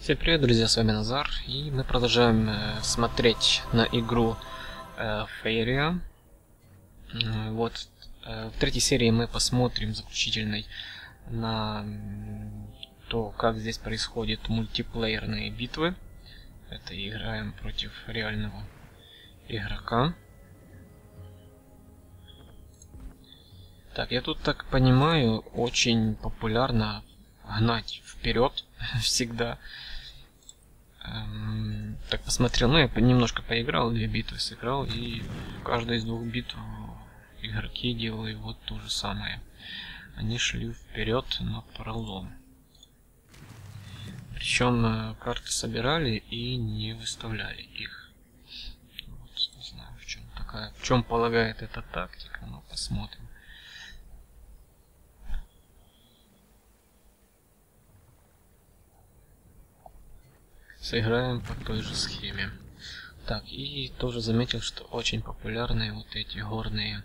Всем привет, друзья, с вами Назар, и мы продолжаем э, смотреть на игру э, Фейрия. Э, вот, э, в третьей серии мы посмотрим заключительной на то, как здесь происходят мультиплеерные битвы. Это играем против реального игрока. Так, я тут так понимаю, очень популярно гнать вперед всегда. Эм, так посмотрел, ну я немножко поиграл, две битвы сыграл, и в каждой из двух битв игроки делали вот то же самое. Они шли вперед на пролом. Причем э, карты собирали и не выставляли их. Вот, не знаю, в чем такая, в чем полагает эта тактика, но посмотрим. Сыграем по той же схеме. Так, и тоже заметил, что очень популярны вот эти горные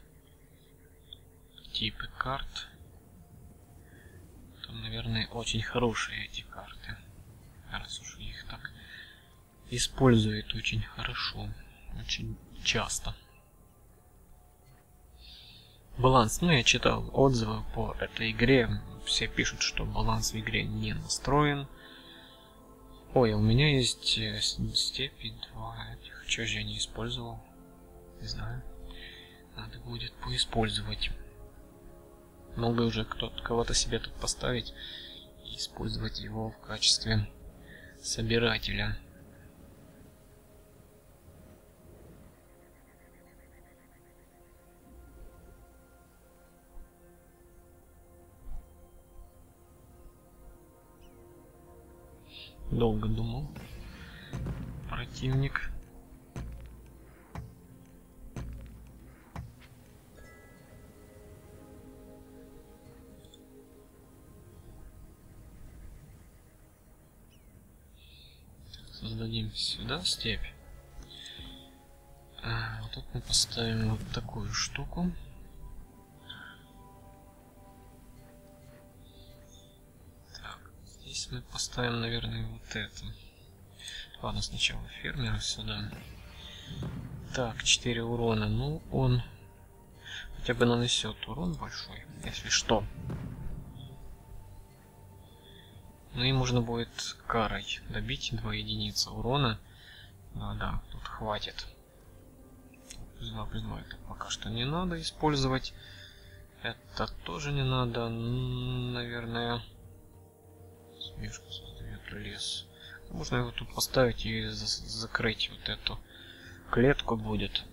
типы карт. Там, наверное, очень хорошие эти карты. Раз уж их так используют очень хорошо, очень часто. Баланс. Ну, я читал отзывы по этой игре. Все пишут, что баланс в игре не настроен. Ой, у меня есть э, степи 2 этих. Чего же я не использовал? Не знаю. Надо будет поиспользовать. Мог бы уже кого-то себе тут поставить и использовать его в качестве собирателя. Долго думал. Противник. Создадим сюда степь. А, вот тут мы поставим вот такую штуку. Мы поставим, наверное, вот это. Ладно, сначала фермера сюда. Так, 4 урона. Ну, он хотя бы нанесет урон большой, если что. Ну и можно будет карой добить 2 единицы урона. Да, да, тут хватит. Призма, призма, это пока что не надо использовать. Это тоже не надо, наверное. Мишка создает лес. Можно его тут поставить и за закрыть вот эту клетку будет.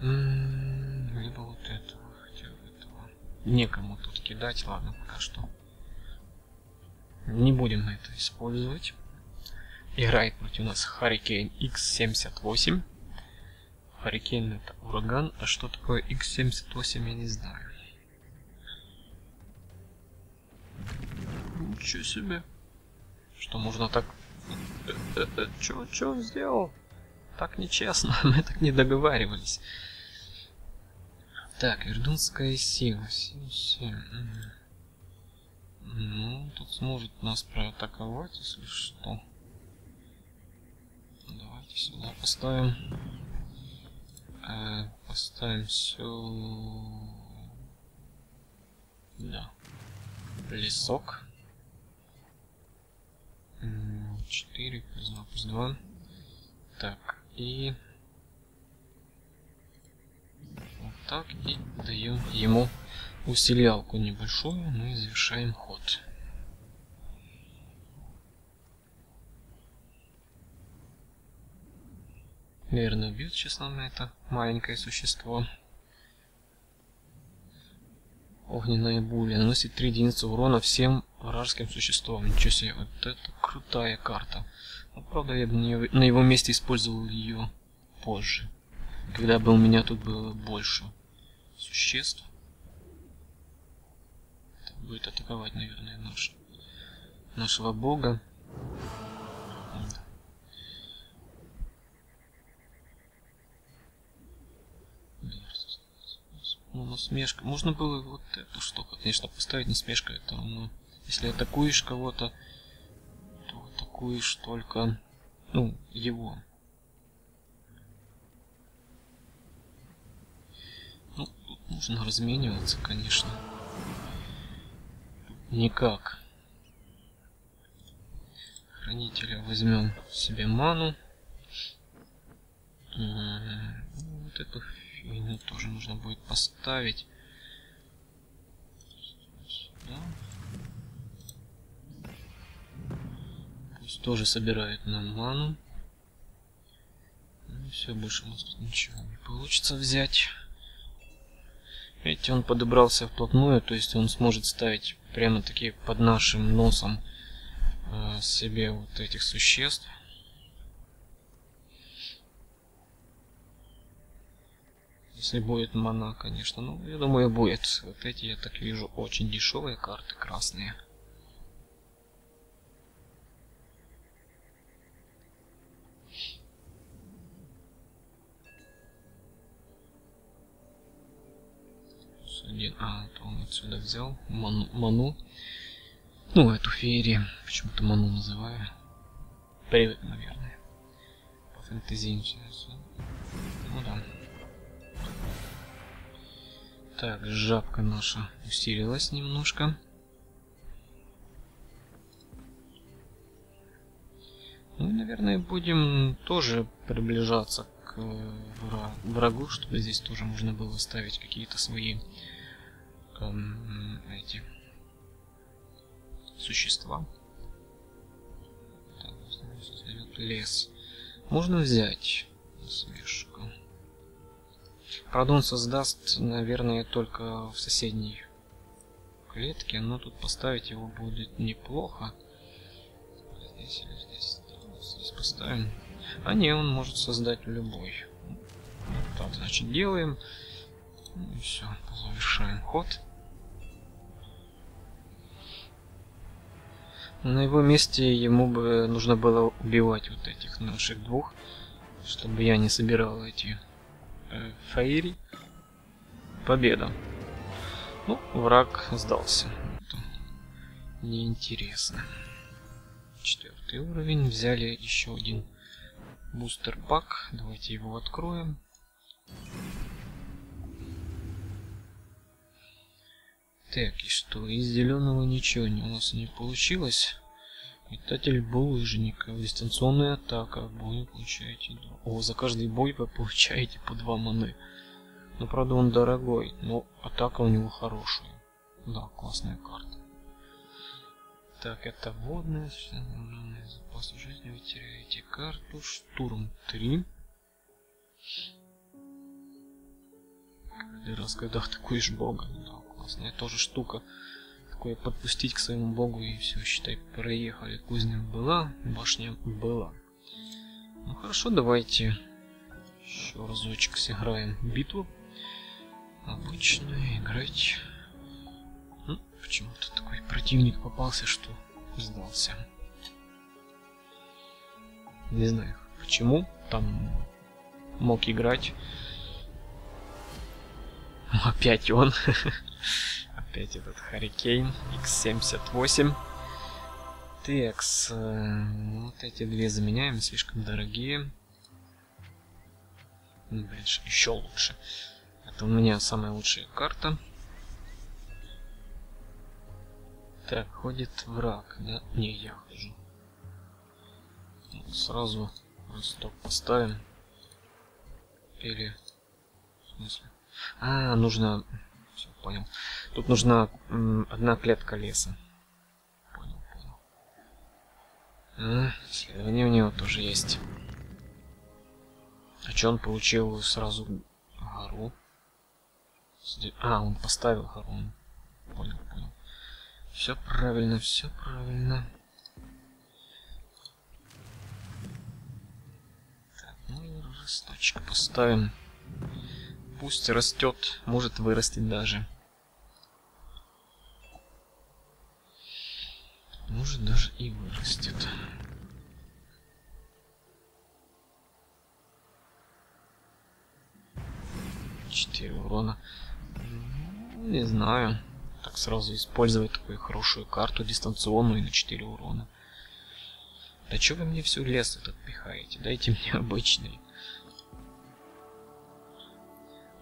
Либо вот этого, хотя этого. Некому тут кидать, ладно, пока что. Не будем это использовать. Играет против нас Hurricane X78. Hurricane это ураган, а что такое X78 я не знаю. Ничего себе. Что можно так... Чё, чё он сделал? Так нечестно, мы так не договаривались. Так, Вердунская сила. 77. Ну, тут сможет нас проатаковать, если что. Давайте сюда поставим. Э, поставим все. Да. Лесок. 4 плюс 2 плюс 2. Так, и вот так, и даем ему усилялку небольшую, ну и завершаем ход. Наверное, убьет сейчас нам это маленькое существо. Огненная буря наносит 3 единицы урона всем вражеским существам. Ничего себе, вот это крутая карта. Но, правда, я бы на его месте использовал ее позже. Когда бы у меня тут было больше существ. Это будет атаковать, наверное, наш, нашего бога. Ну, насмешка. Можно было вот эту штуку, конечно, поставить насмешка, это равно Если атакуешь кого-то, то атакуешь только, ну, его. Ну, нужно размениваться, конечно. Никак. Хранителя возьмем себе ману. Вот эту фигню тоже нужно будет поставить. Сюда. Тоже собирает нам ману. Ну, все, больше у нас тут ничего не получится взять. Видите, он подобрался вплотную, то есть он сможет ставить прямо таки под нашим носом э, себе вот этих существ. Если будет мана, конечно. Ну, я думаю, будет. Вот эти, я так вижу, очень дешевые карты красные. Один. А, он отсюда взял. Ману. ману. Ну, эту феерию. Почему-то ману называю. Привет, наверное. По фэнтези Ну да. Так, жабка наша усилилась немножко. Ну и, наверное, будем тоже приближаться к врагу, чтобы здесь тоже можно было ставить какие-то свои эти существа. Лес. Можно взять смешку. Правда, он создаст, наверное, только в соседней клетке, но тут поставить его будет неплохо. Здесь здесь? Здесь поставим. А не, он может создать любой. Так, значит, делаем. И все, завершаем ход. На его месте ему бы нужно было убивать вот этих наших двух, чтобы я не собирал эти э, фаири. Победа. Ну, враг сдался. Это неинтересно. Четвертый уровень. Взяли еще один бустер пак. Давайте его откроем. Так, и что? Из зеленого ничего не, у нас не получилось. Метатель булыжника. Дистанционная атака. В бою получаете... О, за каждый бой вы получаете по два маны. Ну, правда, он дорогой, но атака у него хорошая. Да, классная карта. Так, это водная, запас жизни вы теряете карту. Штурм 3. Каждый раз, когда атакуешь бога. Да, классная тоже штука. Такое подпустить к своему богу и все, считай, проехали. Кузня была, башня была. Ну хорошо, давайте еще разочек сыграем битву. Обычно играть. Ну, почему-то такой противник попался, что сдался. Не знаю, почему там мог играть. Опять он. Опять этот Харикейн X78. Текс. Э, вот эти две заменяем, слишком дорогие. Ну, блин, еще лучше. Это у меня самая лучшая карта. Так, ходит враг, да? Не, я хожу. Сразу росток поставим. Или... В смысле? А, нужно... Понял. Тут нужна одна клетка леса. Понял, понял. А, исследование у него тоже есть. А что он получил сразу гору? А, он поставил гору. Понял, понял. Все правильно, все правильно. Так, ну и росточек поставим пусть растет, может вырастет даже. Может даже и вырастет. Четыре урона. Ну, не знаю. так сразу использовать такую хорошую карту дистанционную на 4 урона. Да что вы мне всю лес этот пихаете? Дайте мне обычный.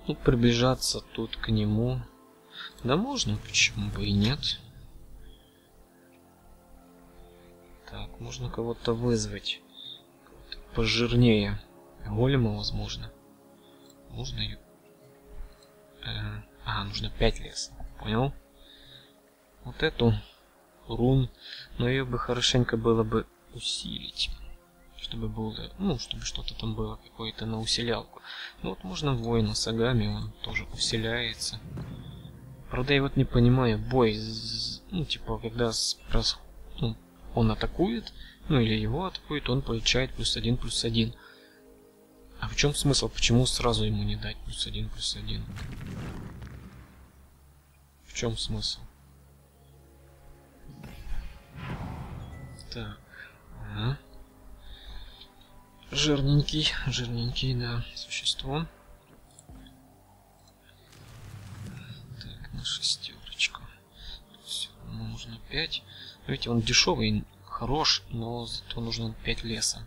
Ну, приближаться тут к нему. Да можно, почему бы и нет. Так, можно кого-то вызвать. Кого пожирнее. Голема, возможно. Можно ее... Э, а, нужно 5 леса. Понял? Вот эту рун. Но ее бы хорошенько было бы усилить. Чтобы было, ну, чтобы что-то там было, какое-то на усилялку. Ну вот можно воина агами, он тоже усиляется. Правда, я вот не понимаю, бой, ну, типа, когда спрос... ну, он атакует, ну, или его атакует, он получает плюс один, плюс один. А в чем смысл? Почему сразу ему не дать плюс один, плюс один? В чем смысл? Так. Ага. Жирненький, жирненький, да, существо. Так, на шестерочку. Все нужно 5. Видите, он дешевый, хорош, но зато нужно 5 леса.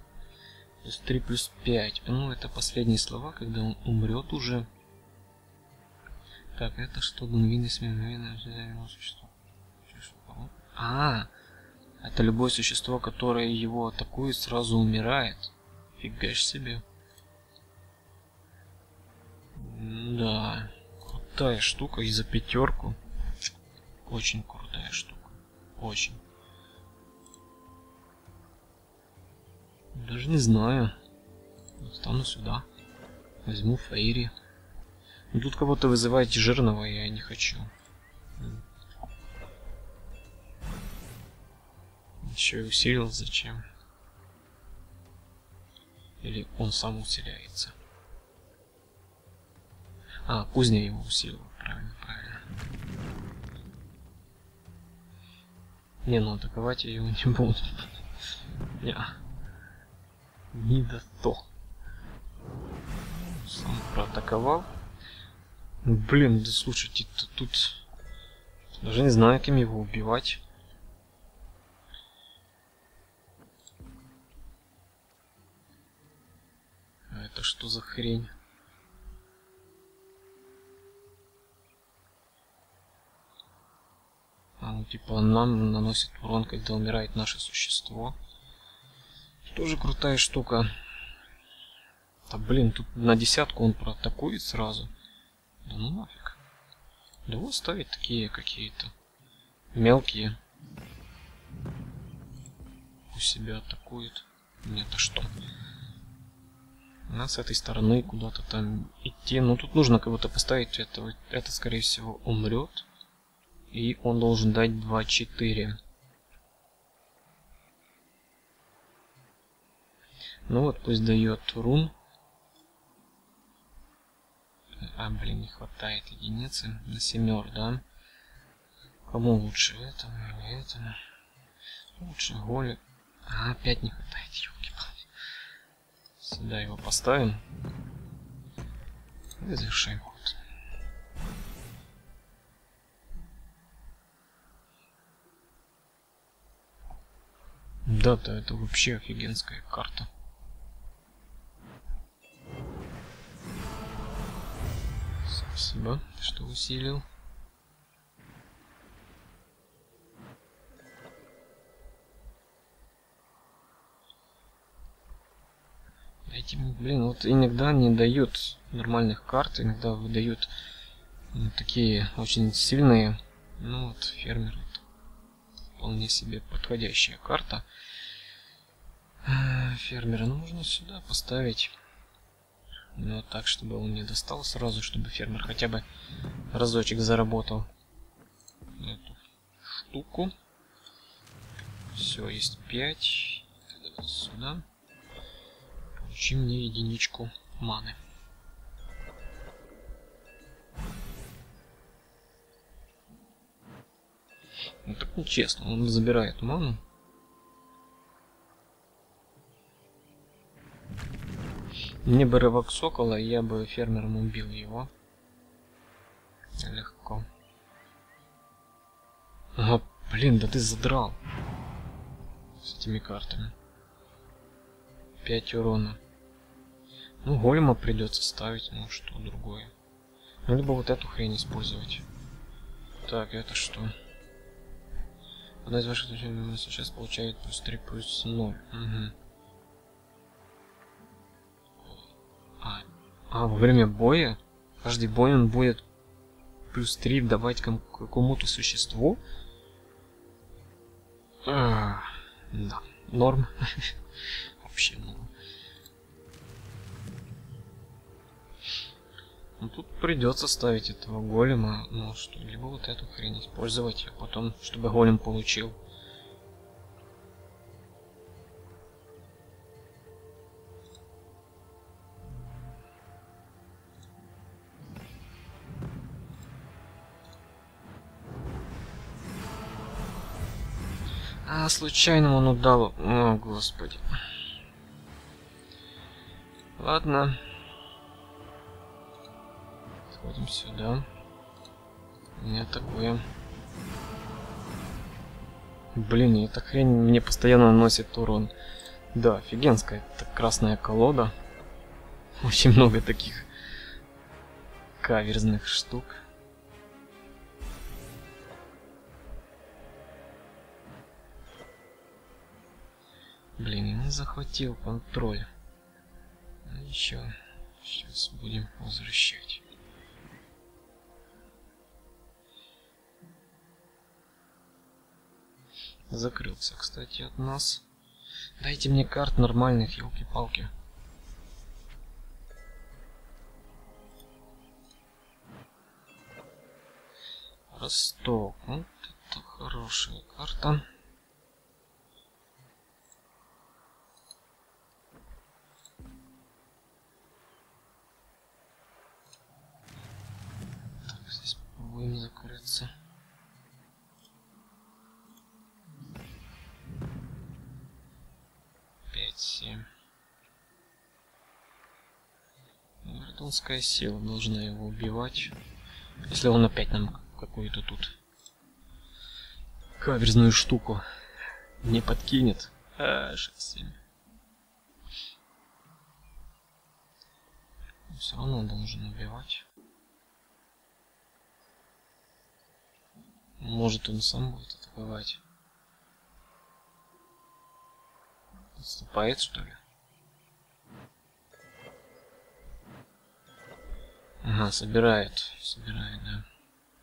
То есть 3 плюс 5. Ну, это последние слова, когда он умрет уже. Так, это что? Мгновенность мгновенное существо. А, это любое существо, которое его атакует, сразу умирает. Фига себе. Да, крутая штука и за пятерку. Очень крутая штука. Очень. Даже не знаю. Стану сюда. Возьму Фейри. Ну, тут кого-то вызываете жирного, я не хочу. Еще и усилил зачем? Или он сам усиляется? А, кузня его усилил. Правильно, правильно. Не, ну атаковать я его не буду. Не. Не до то. Сам проатаковал. Ну, блин, да слушайте, тут... Даже не знаю, кем его убивать. Это что за хрень? А, ну типа нам наносит урон, когда умирает наше существо. Тоже крутая штука. Да блин, тут на десятку он проатакует сразу. Да ну нафиг. Да вот ставить такие какие-то мелкие. У себя атакует. Нет, а что? Надо с этой стороны куда-то там идти. Но тут нужно кого-то поставить. Это, это скорее всего, умрет. И он должен дать 2-4. Ну вот, пусть дает рун. А, блин, не хватает единицы. На семер, да? Кому лучше? Этому или этому? Лучше голик. А, опять не хватает, -палки. Сюда его поставим. И завершаем ход. Да-да, это вообще офигенская карта. Спасибо, что усилил. Эти, блин, вот иногда не дают нормальных карт, иногда выдают ну, такие очень сильные. Ну вот, фермер это вполне себе подходящая карта. А, фермера, ну можно сюда поставить. Ну, так, чтобы он не достал сразу, чтобы фермер хотя бы разочек заработал эту штуку. Все, есть 5. Сюда. Получи мне единичку маны. Ну так нечестно, он забирает ману. Мне бы рывок сокола, я бы фермером убил его. Легко. Ага, блин, да ты задрал. С этими картами. 5 урона. Ну, голема придется ставить, ну что другое. Ну, либо вот эту хрень использовать. Так, это что? Одна из ваших сейчас получает плюс 3 плюс 0. Угу. А, а, во время боя? Каждый бой он будет плюс 3 давать какому-то существу? А, да, норм. Вообще норм. Ну тут придется ставить этого голема, ну что, либо вот эту хрень использовать, а потом, чтобы голем получил. А, случайно он удал. О, господи. Ладно. Сходим сюда. Не атакуем. Блин, эта хрень мне постоянно наносит урон. Да, офигенская. Это красная колода. Очень много таких каверзных штук. Блин, я захватил контроль. Еще. Сейчас будем возвращать. Закрылся, кстати, от нас. Дайте мне карт нормальных, елки-палки. Росток. Вот это хорошая карта. будем закрыться. Пять, семь. Гордонская сила должна его убивать. Если он опять нам какую-то тут каверзную штуку не подкинет. А, 6-7. Все равно должен убивать. Может он сам будет атаковать. Отступает что ли? Ага, собирает. Собирает, да.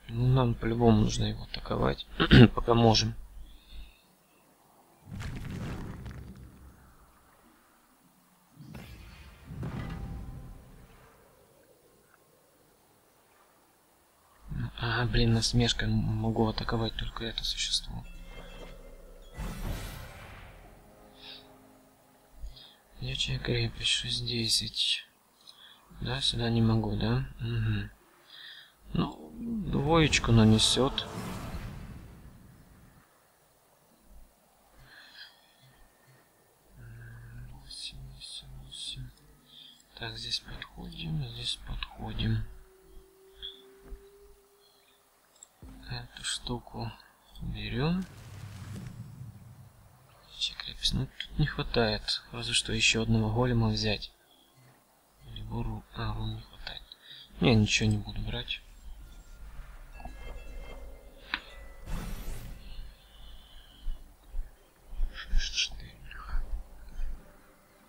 Ну, нам по-любому нужно его атаковать, пока можем. А, блин, насмешка. Могу атаковать только это существо. Лечая крепость 6-10. Да, сюда не могу, да? Угу. Ну, двоечку нанесет. Так, здесь подходим, здесь подходим. эту штуку берем. Ну тут не хватает. Разве что еще одного голема взять. Или буру. А, рун не хватает. Не, ничего не буду брать.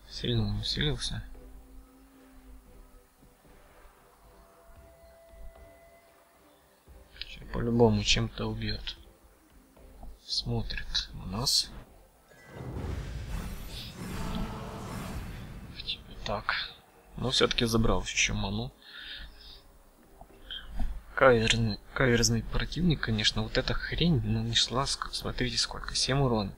Сильно усилился. По-любому чем-то убьет. Смотрит у нас. Так. Но все-таки забрал еще ману. Каверзный, каверзный противник, конечно. Вот эта хрень нанесла, смотрите сколько, 7 урона.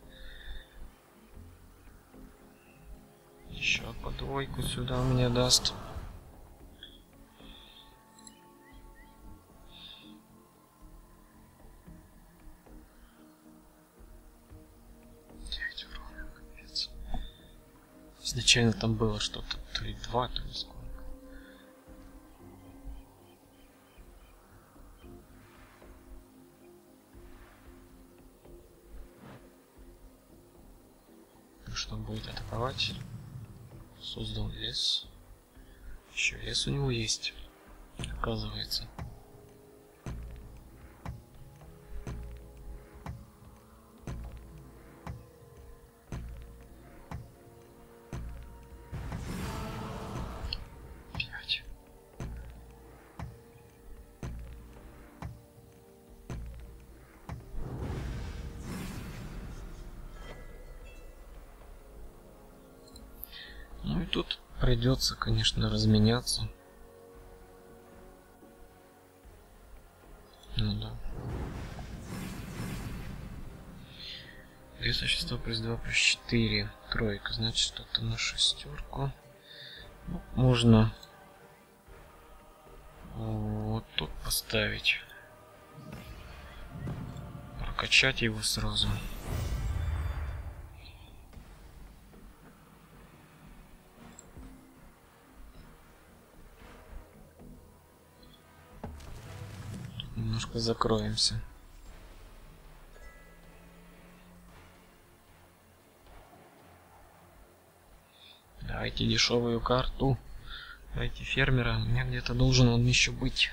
Еще по двойку сюда меня даст. случайно там было что-то. То ли два, то ли сколько. Ну что, будет атаковать. Создал лес. Еще лес у него есть, оказывается. Придется, конечно, разменяться. Ну да. Две существа плюс 2 плюс 4. Тройка, значит что-то на шестерку. Ну, можно вот тут поставить. Прокачать его сразу. Закроемся. Давайте дешевую карту. Давайте фермера. У меня где-то должен он еще быть.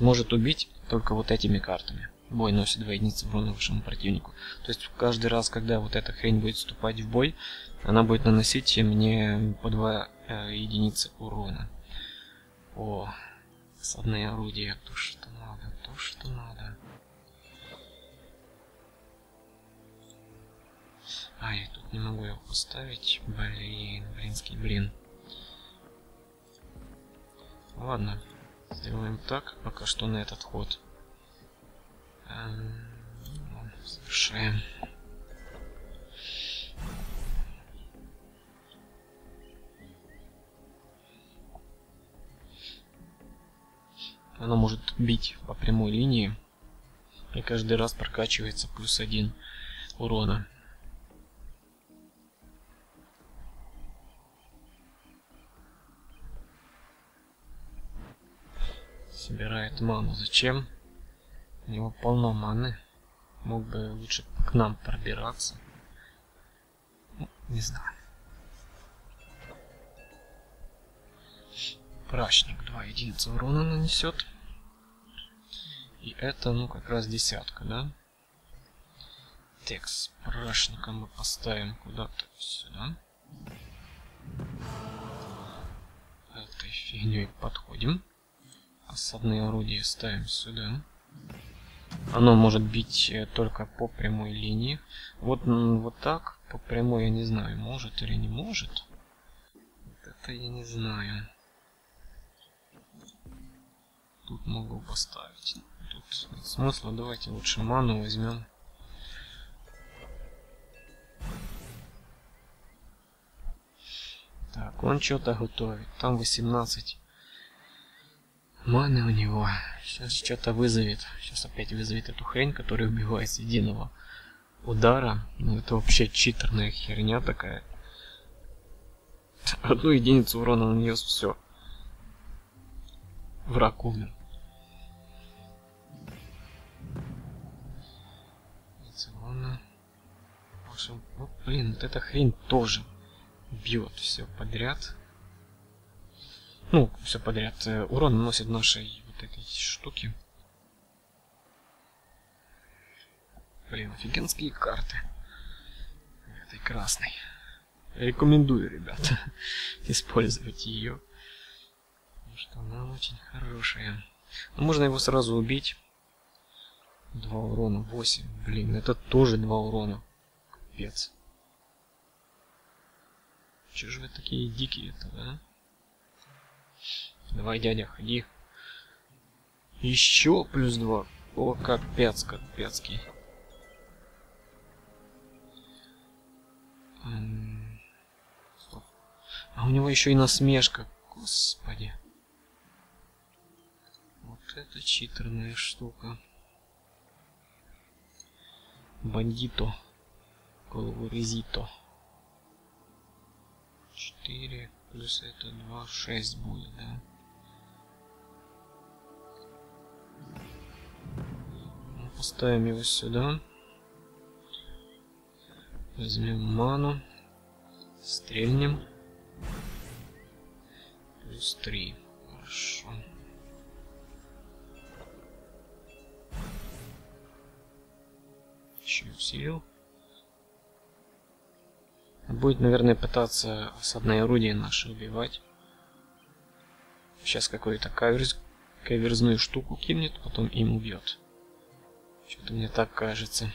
Сможет убить только вот этими картами. Бой носит 2 единицы урона вашему противнику. То есть каждый раз, когда вот эта хрень будет вступать в бой, она будет наносить мне по 2 э, единицы урона. О, садные орудия, то что надо, то что надо. А, я тут не могу его поставить. Блин, блинский блин. Ладно. Сделаем так, пока что на этот ход. Эм, совершаем. Оно может бить по прямой линии. И каждый раз прокачивается плюс один урона. Собирает ману. Зачем? У него полно маны. Мог бы лучше к нам пробираться. Ну, не знаю. Прачник 2 единицы урона нанесет. И это, ну, как раз десятка, да? Текст прачника мы поставим куда-то сюда. Этой фигней подходим. Осадные орудия ставим сюда. Оно может бить э, только по прямой линии. Вот, вот так, по прямой я не знаю, может или не может. Это я не знаю. Тут могу поставить. Тут нет смысла, давайте лучше ману возьмем. Так, он что-то готовит. Там 18 Маны у него. Сейчас что-то вызовет. Сейчас опять вызовет эту хрень, которая убивает с единого удара. Ну это вообще читерная херня такая. Одну единицу урона нанес, все. Враг умер. Вот, блин, вот эта хрень тоже бьет все подряд. Ну, все подряд. Э, урон наносит нашей вот этой штуки. Блин, офигенские карты. Этой красной. Рекомендую, ребята, использовать ее. Потому что она очень хорошая. Но ну, можно его сразу убить. Два урона, 8. Блин, это тоже два урона. Капец. Че же вы такие дикие-то, да? Давай, дядя, ходи. Еще плюс два. О, как пец, как пецкий. А у него еще и насмешка. Господи. Вот это читерная штука. Бандито. Колоризито. 4 плюс это 2, 6 будет, да? Ну, поставим его сюда. Возьмем ману. Стрельнем. Плюс 3. Хорошо. Еще усилил. Будет, наверное, пытаться с одной орудия наши убивать. Сейчас какую-то каверз... каверзную штуку кинет, потом им убьет. Что-то мне так кажется.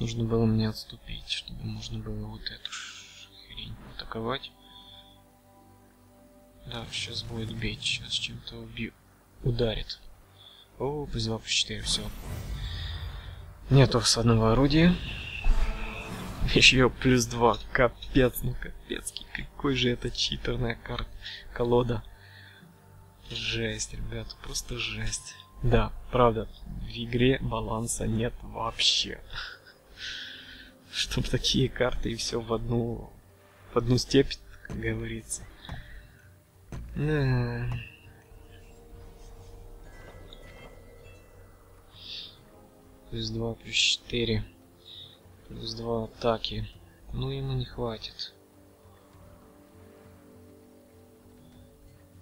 Нужно было мне отступить, чтобы можно было вот эту хрень атаковать. Да, сейчас будет бить, сейчас чем-то убью. Ударит. О, плюс 2, плюс 4, все. Нету с одного орудия. Еще плюс 2. Капец, ну капец, какой же это читерная карта, колода. Жесть, ребята, просто жесть. Да, правда, в игре баланса нет вообще. Чтоб такие карты и все в одну в одну степень, как говорится. Плюс 2, плюс 4. Плюс 2 атаки. Ну, ему не хватит.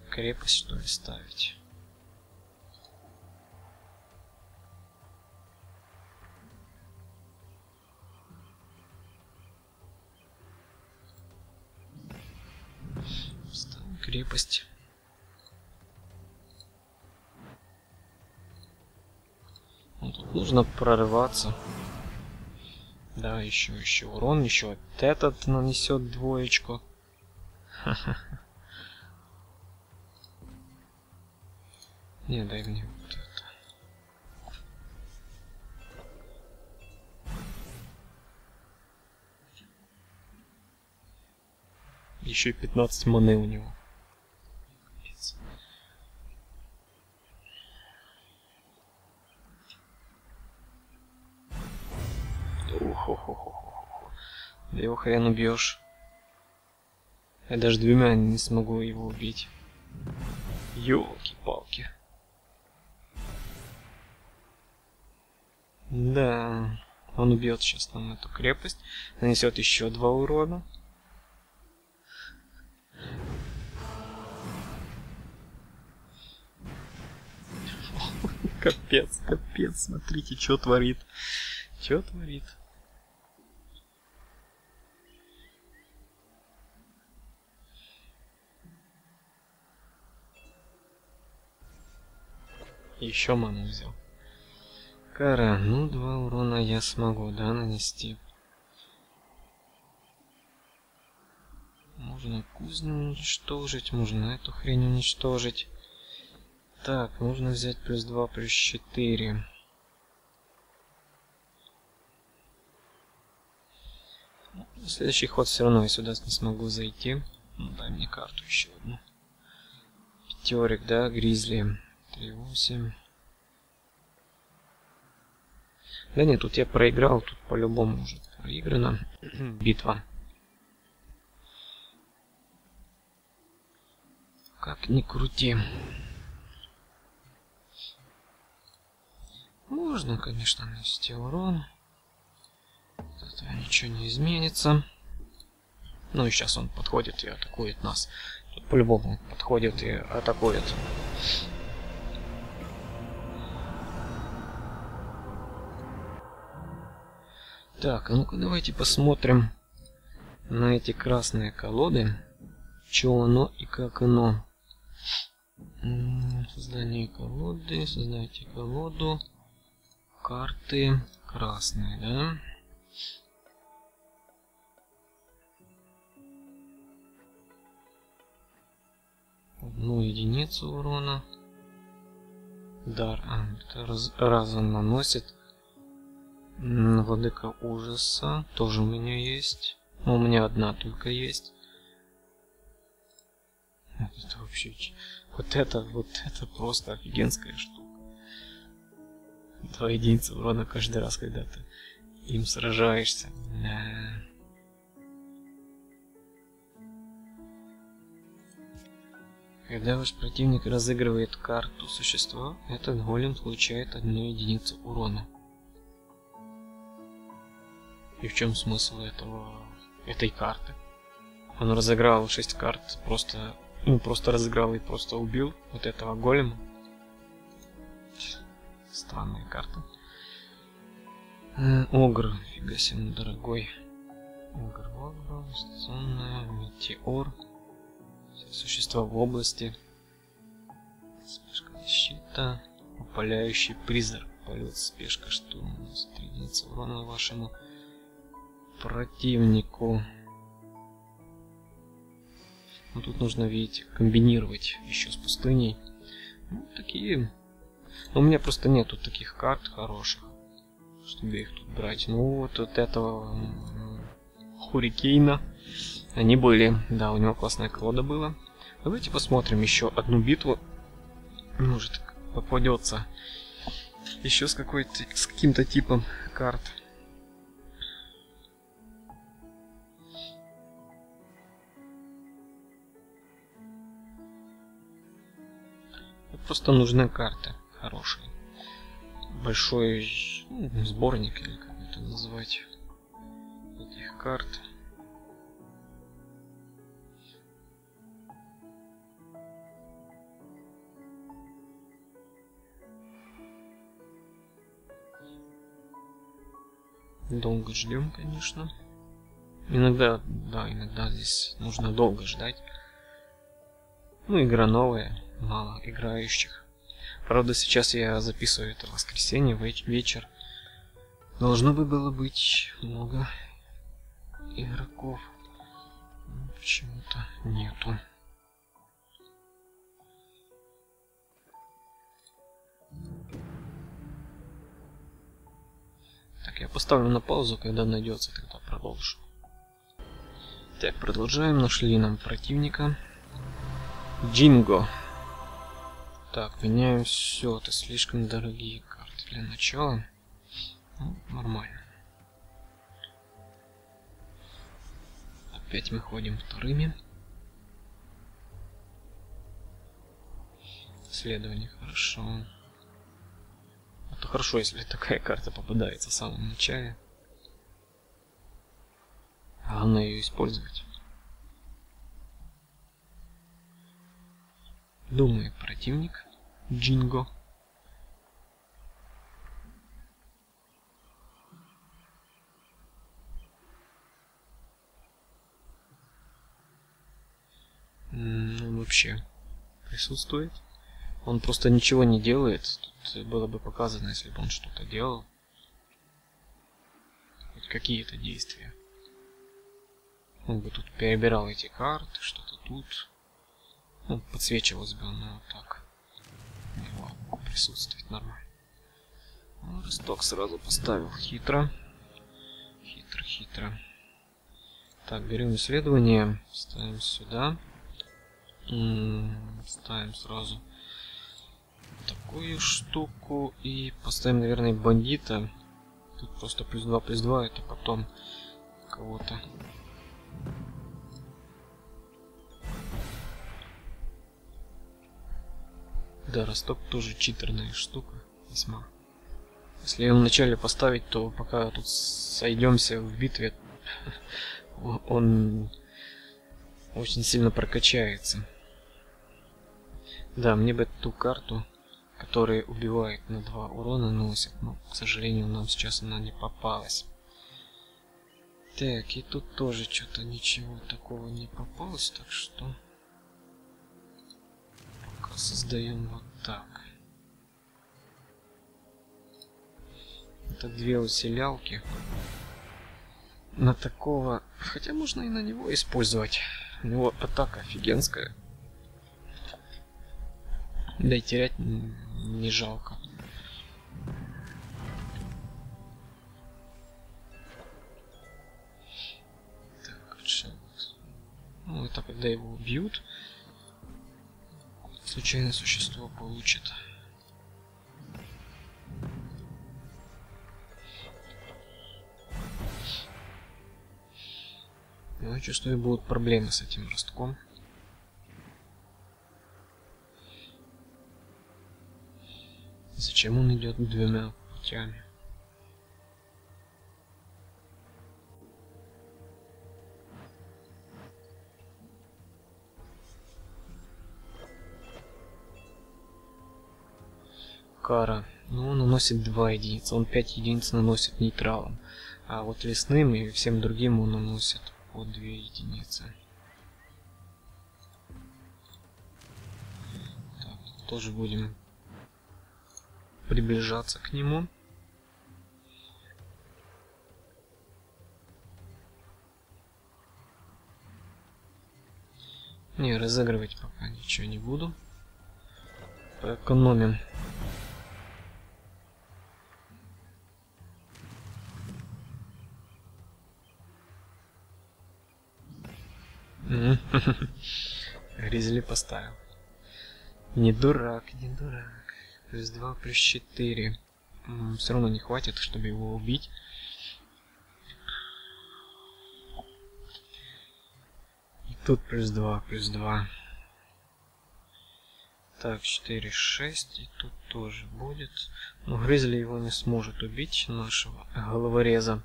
Крепость, что ли, ставить? Крепость. Ну, тут нужно прорываться. Да, еще, еще урон, еще вот этот нанесет двоечку. Не, дай мне вот это. Еще и 15 маны у него. Да его хрен убьешь. Я даже двумя не смогу его убить. Ёлки-палки. Да, он убьет сейчас нам эту крепость, нанесет еще два урона. Капец, капец, смотрите, что творит. Что творит? Еще ману взял. Кара, ну два урона я смогу, да, нанести. Можно кузню уничтожить, можно эту хрень уничтожить. Так, нужно взять плюс 2, плюс 4. Следующий ход все равно я сюда не смогу зайти. Ну, дай мне карту еще одну. Пятерик, да, гризли. 3-8. Да нет, тут я проиграл, тут по-любому уже проиграна битва. Как ни крути. Можно, конечно, нанести урон. От этого ничего не изменится. Ну и сейчас он подходит и атакует нас. По-любому подходит и атакует. Так, ну-ка давайте посмотрим на эти красные колоды. Что оно и как оно. Создание колоды, создайте колоду. Карты красные, да? Одну единицу урона. Дар. А, это раз, разом наносит. Владыка ужаса. Тоже у меня есть. Но у меня одна только есть. Это вообще... Вот это, вот это просто офигенская штука. Два единицы урона каждый раз, когда ты им сражаешься. Да. Когда ваш противник разыгрывает карту существа, этот голем получает одну единицу урона. И в чем смысл этого этой карты? Он разыграл 6 карт, просто ну, просто разыграл и просто убил вот этого голема. Странная карта. Э, Огр, фига себе, ну, дорогой. Огр, Огр, стационная, метеор. Существа в области. Спешка защита. Упаляющий призрак. Полет, спешка, штурм. Единица урона вашему противнику. Но тут нужно, видите, комбинировать еще с пустыней. Ну, такие... Но у меня просто нету таких карт хороших, чтобы их тут брать. Ну, вот от этого Хурикейна они были. Да, у него классная колода была. Давайте посмотрим еще одну битву. Может, попадется еще с какой-то с каким-то типом карт. Просто нужны карты хорошие. Большой ну, сборник, или как это назвать, этих карт. Долго ждем, конечно. Иногда, да, иногда здесь нужно долго ждать. Ну, игра новая, мало играющих. Правда, сейчас я записываю это воскресенье, вечер. Должно бы было быть много игроков. Почему-то нету. Так, я поставлю на паузу, когда найдется, тогда продолжу. Так, продолжаем. Нашли нам противника. Джинго. Так, меняем все. Это слишком дорогие карты для начала. Ну, нормально. Опять мы ходим вторыми. Следование хорошо. Это хорошо, если такая карта попадается в самом начале. Главное ее использовать. Думает противник. Джинго. Ну, вообще присутствует. Он просто ничего не делает. Тут было бы показано, если бы он что-то делал. Хоть какие-то действия. Он бы тут перебирал эти карты, что-то тут. Ну, подсвечивалось бы вот так. Его присутствует нормально. Ну, росток сразу поставил хитро. Хитро, хитро. Так, берем исследование, ставим сюда. Ставим сразу такую штуку и поставим, наверное, бандита. Тут просто плюс 2, плюс 2, это потом кого-то Да, росток тоже читерная штука, весьма. Если его вначале поставить, то пока тут сойдемся в битве, он очень сильно прокачается. Да, мне бы ту карту, которая убивает на 2 урона носит, но, к сожалению, нам сейчас она не попалась. Так, и тут тоже что-то ничего такого не попалось, так что создаем вот так. Это две усилялки. На такого... Хотя можно и на него использовать. У него атака офигенская. Да и терять не жалко. Так, ну это когда его убьют, случайное существо получит. Я чувствую, будут проблемы с этим ростком. Зачем он идет двумя путями? Кара. Ну, он наносит 2 единицы. Он 5 единиц наносит нейтралом. А вот лесным и всем другим он наносит по 2 единицы. Так, тоже будем приближаться к нему. Не, разыгрывать пока ничего не буду. Экономим. Гризли поставил. Не дурак, не дурак. Плюс 2, плюс 4. Все равно не хватит, чтобы его убить. И тут плюс 2, плюс 2. Так, 4, 6. И тут тоже будет. Но Гризли его не сможет убить, нашего головореза.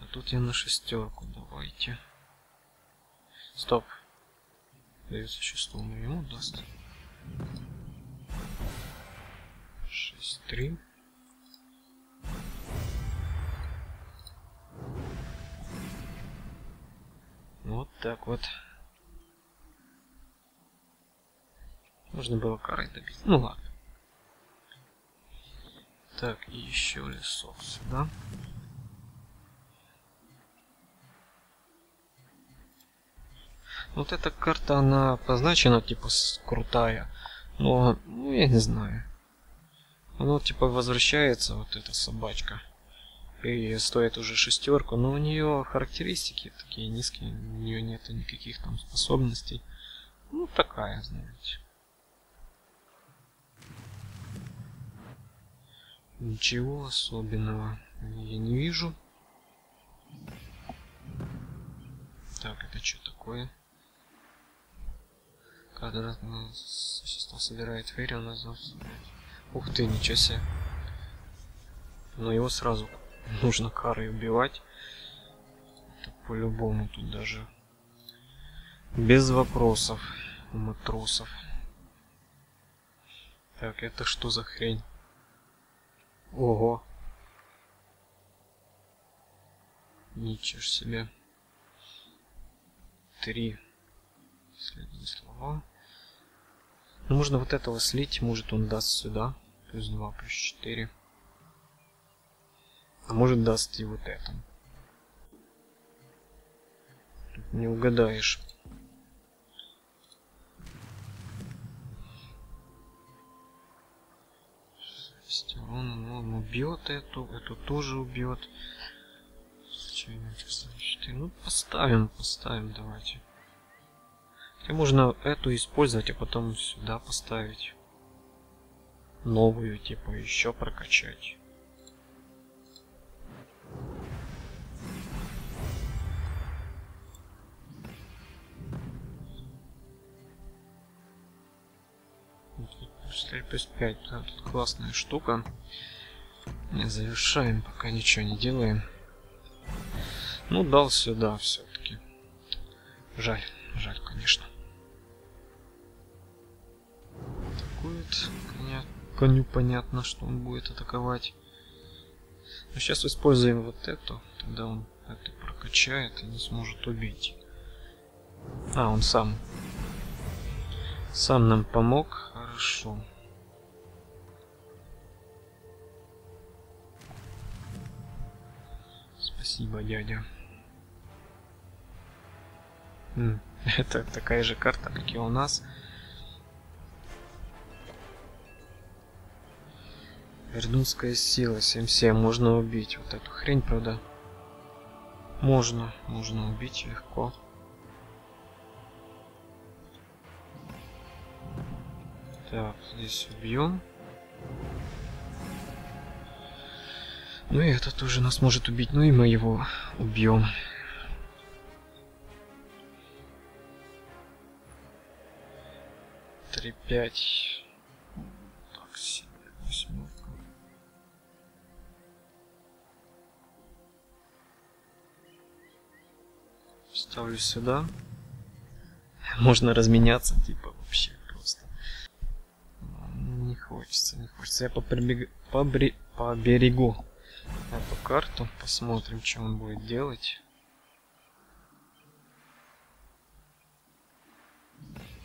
А тут я на шестерку давайте. Стоп. Дает существо, но ему даст. 6, 3. Вот так вот. Можно было карой добить. Ну ладно. Так, и еще лесов сюда. Вот эта карта, она позначена, типа, крутая. Но, ну, я не знаю. Оно типа возвращается, вот эта собачка. И стоит уже шестерку, но у нее характеристики такие низкие, у нее нет никаких там способностей. Ну, такая, знаете. Ничего особенного я не вижу. Так, это что такое? Когда существо собирает фейри, он. Ух ты, ничего себе. Но его сразу нужно карой убивать. По-любому тут даже. Без вопросов матросов. Так, это что за хрень? Ого. Ничего себе. Три. Последние слова. Ну, можно вот этого слить, может он даст сюда. Плюс 2, плюс 4. А может даст и вот это. не угадаешь. Он, он убьет эту, эту тоже убьет. Ну, поставим, поставим, давайте. И можно эту использовать, а потом сюда поставить. Новую, типа, еще прокачать. плюс 5. Да, тут классная штука. Не завершаем, пока ничего не делаем. Ну, дал сюда все-таки. Жаль, жаль, конечно. Атакует. Коня, коню понятно, что он будет атаковать. Но сейчас используем вот эту. Тогда он это прокачает и не сможет убить. А, он сам Сам нам помог, хорошо. Спасибо, дядя. Это такая же карта, как и у нас. Вердунская сила 7-7. Можно убить. Вот эту хрень, правда. Можно. Можно убить легко. Так, здесь убьем. Ну и этот тоже нас может убить. Ну и мы его убьем. Три пять. Ставлю сюда. Можно разменяться, типа, вообще просто. Не хочется, не хочется. Я поприбег... побре... поберегу эту карту. Посмотрим, что он будет делать.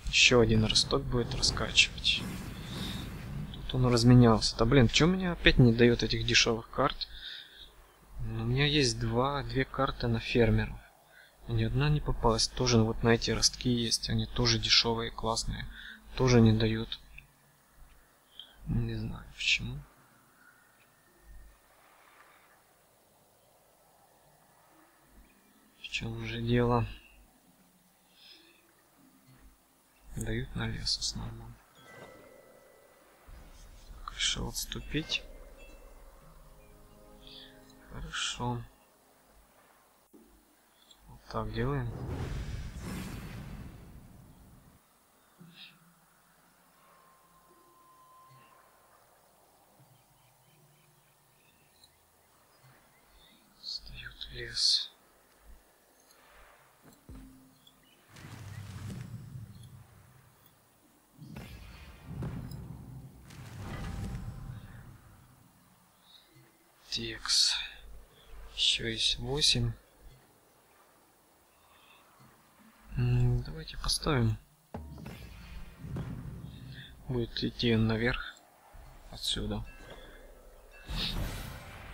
Еще один росток будет раскачивать. Тут он разменялся. Да блин, что мне опять не дает этих дешевых карт? У меня есть два, две карты на фермеров. Ни одна не попалась. Тоже вот на эти ростки есть. Они тоже дешевые, классные. Тоже не дают. Не знаю почему. В чем же дело? Дают на лес в основном. Решил отступить. Хорошо. Так делаем. Встает лес. Текс. Еще есть 8. Давайте поставим. Будет идти наверх. Отсюда.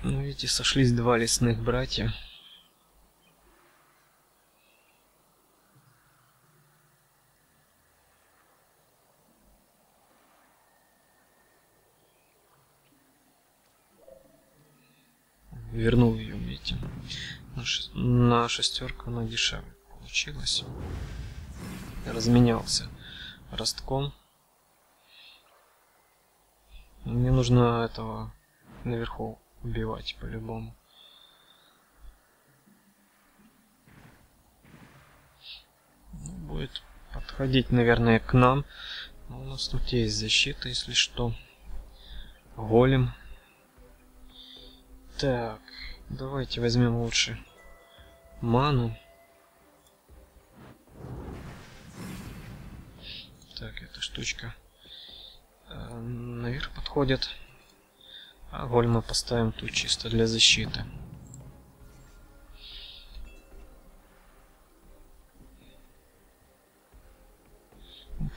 Ну, видите, сошлись два лесных братья. вернул ее, видите. На шестерку она дешевле получилась. Разменялся ростком. Мне нужно этого наверху убивать по-любому. Ну, будет подходить, наверное, к нам. Но у нас тут есть защита, если что. Голем. Так, давайте возьмем лучше ману. Так, эта штучка э, наверх подходит. А гольма поставим тут чисто для защиты.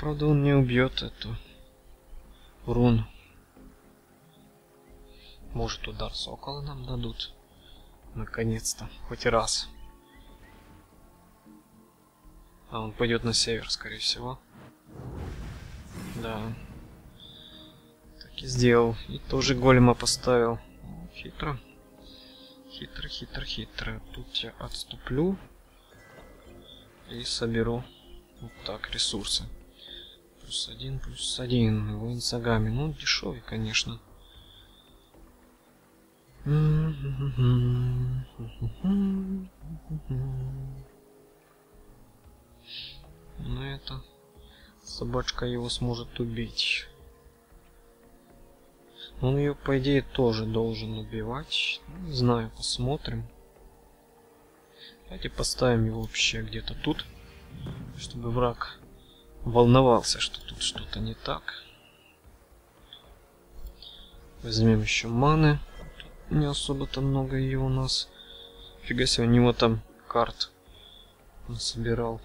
Правда, он не убьет эту рун. Может удар сокола нам дадут. Наконец-то. Хоть раз. А он пойдет на север, скорее всего. Да. Так и сделал. И тоже голема поставил. Хитро. Хитро, хитро, хитро. Тут я отступлю. И соберу вот так ресурсы. Плюс один, плюс один. Воин Сагами. Ну, дешевый, конечно. Но это собачка его сможет убить. Он ее, по идее, тоже должен убивать. Не знаю, посмотрим. Давайте поставим его вообще где-то тут, чтобы враг волновался, что тут что-то не так. Возьмем еще маны. Не особо-то много ее у нас. Фига себе, у него там карт собирал.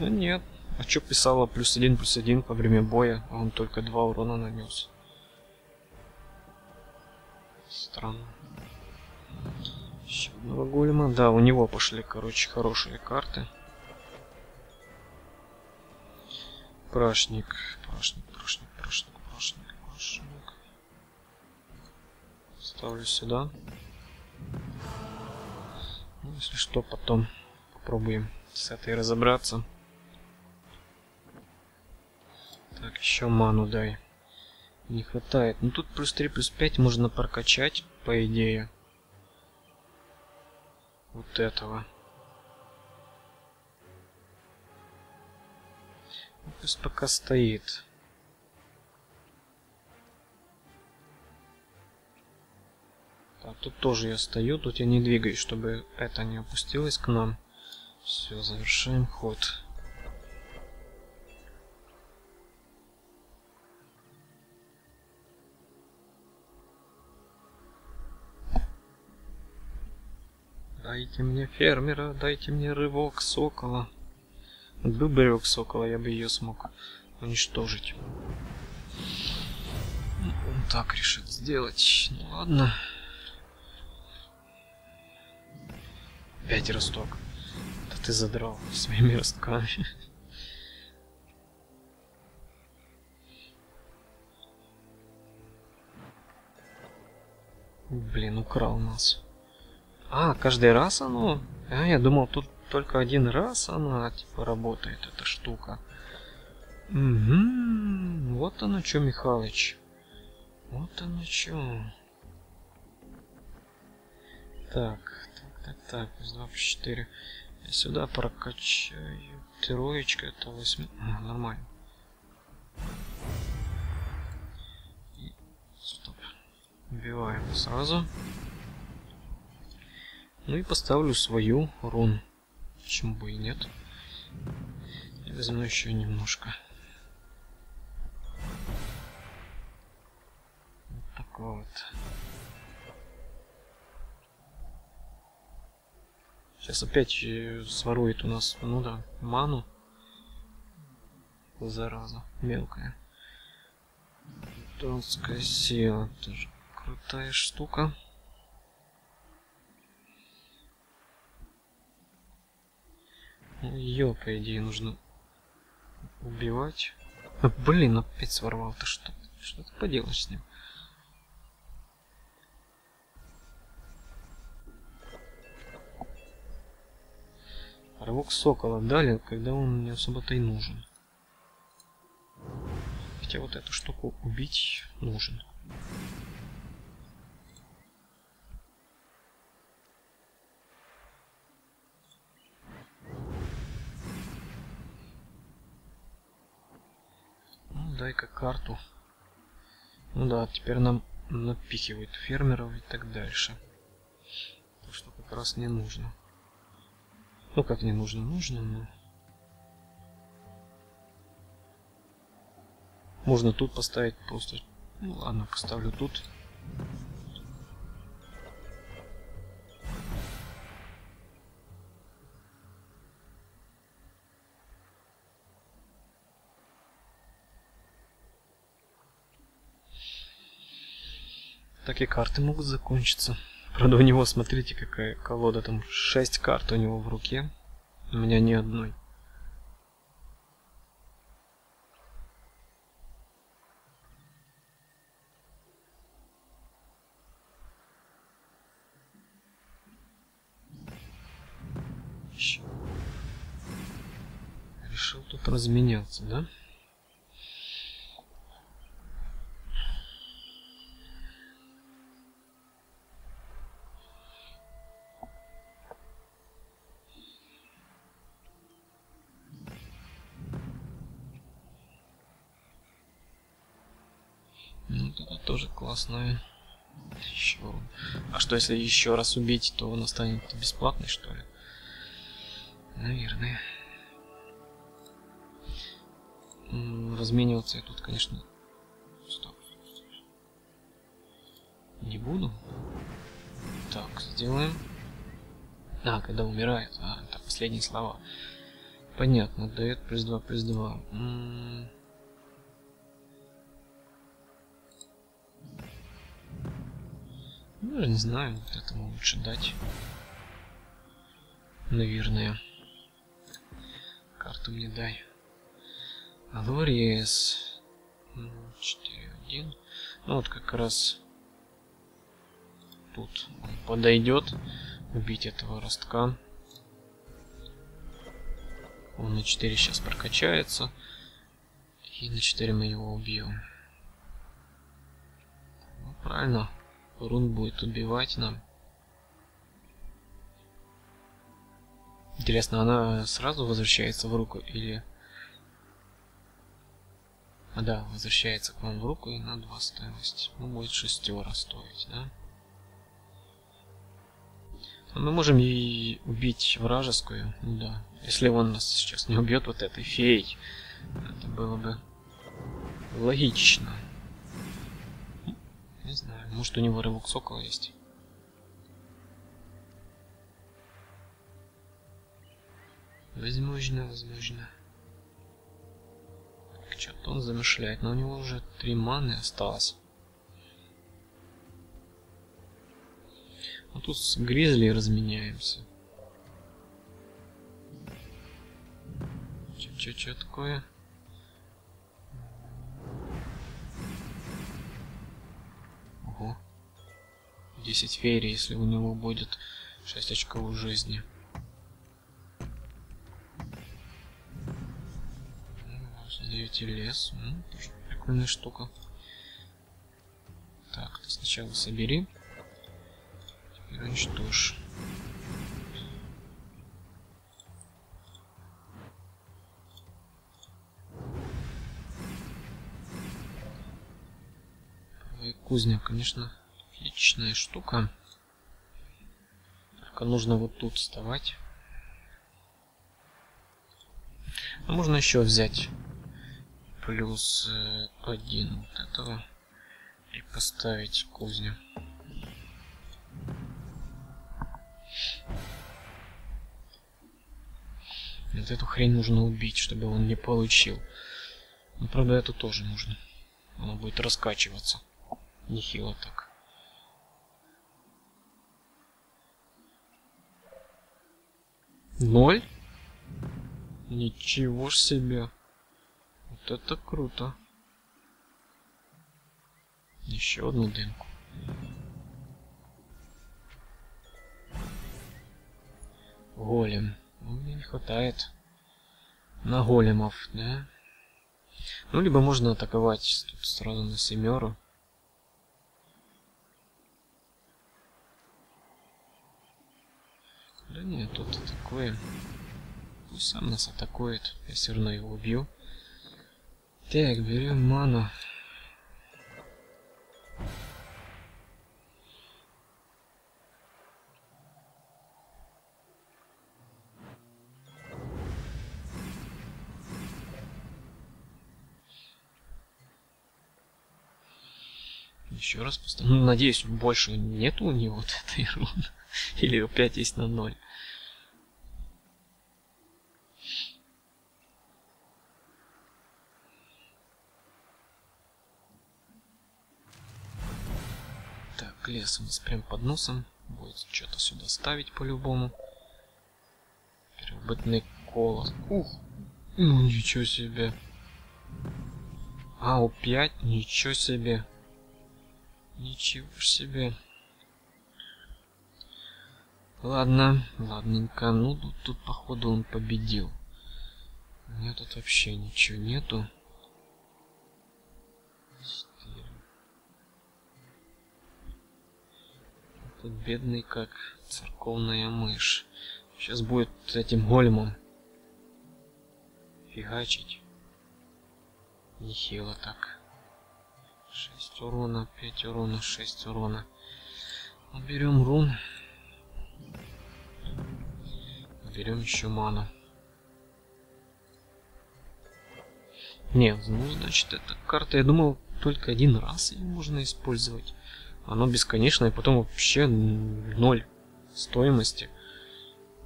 А нет. А что писала плюс один, плюс один во время боя, а он только два урона нанес. Странно. Еще одного голема. Да, у него пошли, короче, хорошие карты. Прашник, прашник, прашник, прашник, прашник, прашник. Ставлю сюда. Ну, если что, потом попробуем с этой разобраться. Так, еще ману дай. Не хватает. Ну тут плюс 3, плюс 5 можно прокачать, по идее. Вот этого. Ну, пусть пока стоит. Так, тут тоже я стою, тут я не двигаюсь, чтобы это не опустилось к нам. Все, завершаем ход. Дайте мне фермера, дайте мне рывок сокола. Был бы рывок сокола, я бы ее смог уничтожить. Он так решит сделать. Ну ладно. Пять росток. Да ты задрал своими ростками. Блин, украл нас. А, каждый раз оно? А, я думал, тут только один раз она, типа, работает, эта штука. Угу, вот оно что, Михалыч. Вот оно что. Так, так, так, так, плюс 2 плюс 4. Я сюда прокачаю. Троечка, это 8. А, нормально. И... Стоп. Убиваем сразу. Ну и поставлю свою рун. Почему бы и нет. Я возьму еще немножко. Вот такой вот. Сейчас опять э, сворует у нас, ну да, ману. Зараза, мелкая. Тонская сила, тоже крутая штука. Ее, по идее, нужно убивать. Блин, опять сворвал. Ты что? Что ты поделаешь с ним? Рывок сокола дали, когда он не особо-то и нужен. Хотя вот эту штуку убить нужен. Дай-ка карту. Ну да, теперь нам напихивают фермеров и так дальше. То, что как раз не нужно. Ну как не нужно, нужно, но... Можно тут поставить просто... Ну ладно, поставлю тут. Так и карты могут закончиться. Правда, у него, смотрите, какая колода. Там 6 карт у него в руке. У меня ни одной. Решил тут разменяться, да? Классная. Еще. А что если еще раз убить, то он станет бесплатный, что ли? Наверное. Размениваться я тут, конечно... Стоп. Не буду. Так, сделаем. А, когда умирает. А, это последние слова. Понятно, дает плюс 2, плюс 2. М -м ну, не знаю, этому лучше дать. Наверное. Карту мне дай. Алорис. 4-1. Ну вот как раз тут он подойдет убить этого ростка. Он на 4 сейчас прокачается. И на 4 мы его убьем. Ну, правильно. Рун будет убивать нам. Интересно, она сразу возвращается в руку или... А, да, возвращается к вам в руку и на 2 стоимость. Ну, будет шестера стоить, да? Мы можем и убить вражескую, ну да. Если он нас сейчас не убьет вот этой феей, это было бы логично. Не знаю, может у него рывок сокола есть. Возможно, возможно. Что-то он замышляет, но у него уже три маны осталось. А тут с Гризли разменяемся. Че-че-че такое? 10 фейри, если у него будет 6 очков жизни. Создаете лес. М, тоже прикольная штука. Так, ты сначала собери уничтожь. Кузня, конечно, отличная штука. Только нужно вот тут вставать. А можно еще взять плюс э, один вот этого и поставить кузню. Вот эту хрень нужно убить, чтобы он не получил. Но, ну, правда, это тоже нужно. Оно будет раскачиваться. Нехило так. Ноль? Ничего себе. Вот это круто. Еще одну дымку. Голем. Ну, мне не хватает на големов, да? Ну, либо можно атаковать тут сразу на семеру. Да нет, тут атакуем. Пусть сам нас атакует. Я все равно его убью. Так, берем ману. Еще раз поставлю. Ну, надеюсь, больше нету у него вот этой руны. Или опять есть на ноль. Так, лес у нас прям под носом. Будет что-то сюда ставить по-любому. Первобытный колос. Ух! Ну ничего себе. Ау, 5, ничего себе. Ничего себе. Ладно, ладненько. Ну, тут, тут походу он победил. У меня тут вообще ничего нету. Тут бедный как церковная мышь. Сейчас будет этим големом фигачить. Нехило так. 6 урона, 5 урона, 6 урона. Берем рун. Берем еще ману. Нет, ну значит эта карта, я думал, только один раз ее можно использовать. Оно бесконечное, потом вообще ноль стоимости.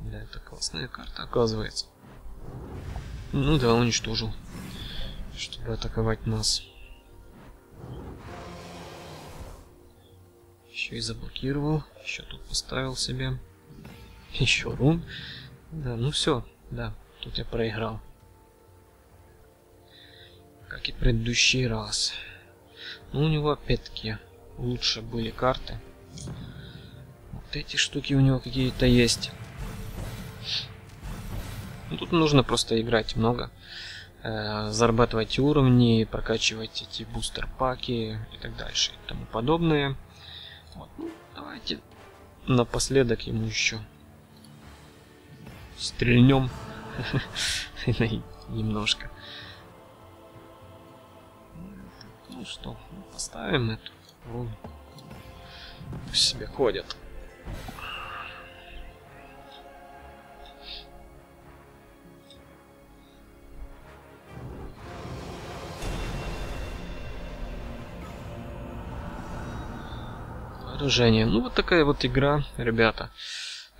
Да, это классная карта, оказывается. Ну да, уничтожил. Чтобы атаковать нас. Еще и заблокировал. Еще тут поставил себе. Еще рун. Да, ну все. Да, тут я проиграл. Как и предыдущий раз. Ну, у него опять-таки лучше были карты. Вот эти штуки у него какие-то есть. Ну, тут нужно просто играть много, э, зарабатывать уровни, прокачивать эти бустер-паки и так дальше и тому подобное. Вот. Ну, давайте напоследок ему еще стрельнем немножко. Ну что, поставим эту Пусть себе ходят. Вооружение. Ну, вот такая вот игра, ребята.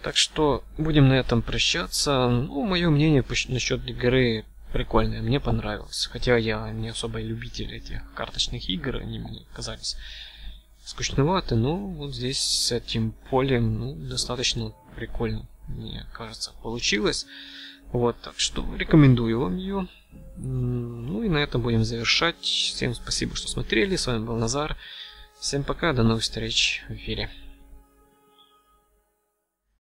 Так что будем на этом прощаться. Ну, мое мнение насчет игры прикольное, мне понравилось. Хотя я не особо любитель этих карточных игр, они мне казались скучноваты, но вот здесь с этим полем ну, достаточно прикольно, мне кажется, получилось. Вот, так что рекомендую вам ее. Ну и на этом будем завершать. Всем спасибо, что смотрели. С вами был Назар. Всем пока, до новых встреч в эфире.